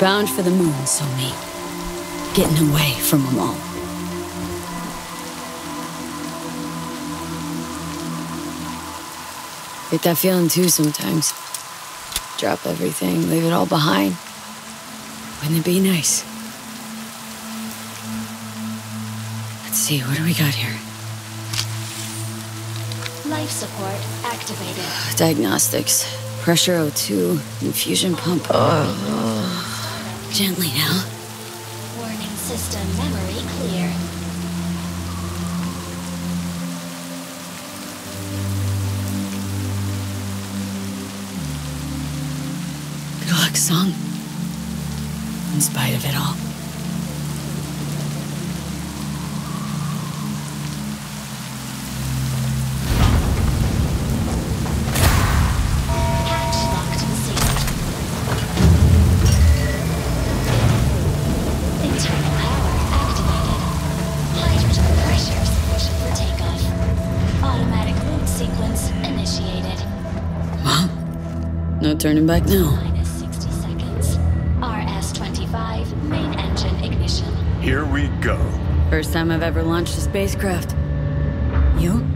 Bound for the moon, So Mi. Getting away from them all. Get that feeling too sometimes. Drop everything, leave it all behind. Wouldn't it be nice? Let's see, what do we got here? Life support activated. Diagnostics. Pressure O2, infusion pump. Gently now. Warning system memory clear. Good luck, song. In spite of it all. Turning back now. Minus 60 seconds. RS-25 main engine ignition. Here we go. First time I've ever launched a spacecraft. You?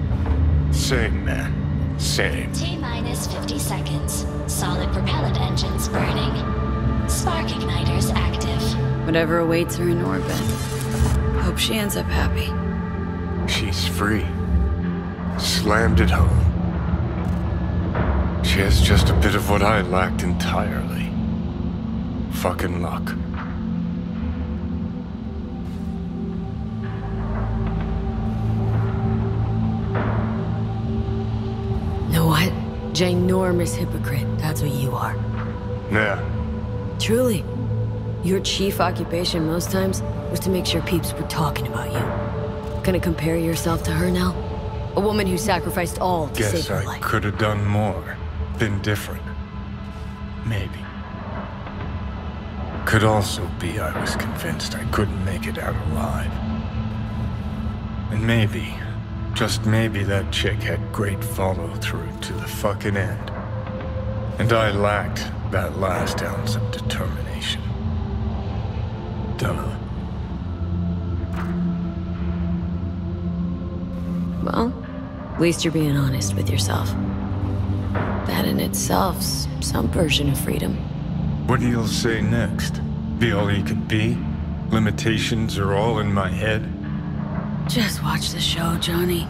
Same, man. Same. T minus 50 seconds. Solid propellant engines burning. Spark igniters active. Whatever awaits her in orbit. Hope she ends up happy. She's free. Slammed it home. She has just a bit of what I lacked entirely. Fucking luck. Know what? Ginormous hypocrite. That's what you are. Yeah. Truly. Your chief occupation most times was to make sure peeps were talking about you. Gonna compare yourself to her now? A woman who sacrificed all to Guess save your I life. could have done more. Been different. Maybe. Could also be I was convinced I couldn't make it out alive. And maybe, just maybe that chick had great follow through to the fucking end. And I lacked that last ounce of determination. Dunno. Well, at least you're being honest with yourself. That in itself's some version of freedom. What do you say next? Be all you could be? Limitations are all in my head? Just watch the show, Johnny.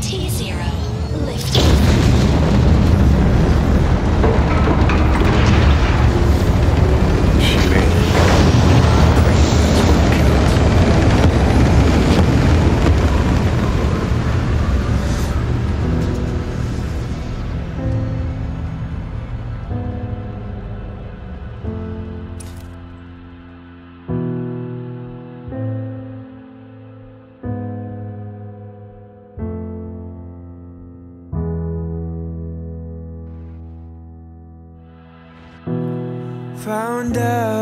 T0 lifted. Found out